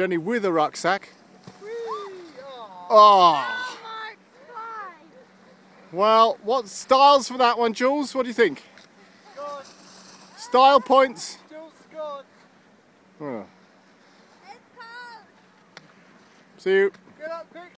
Jenny with a rucksack. Whee! Oh. Oh. oh well, what styles for that one, Jules? What do you think? Good. Style points? Jules scored. Oh. It's cold. See you.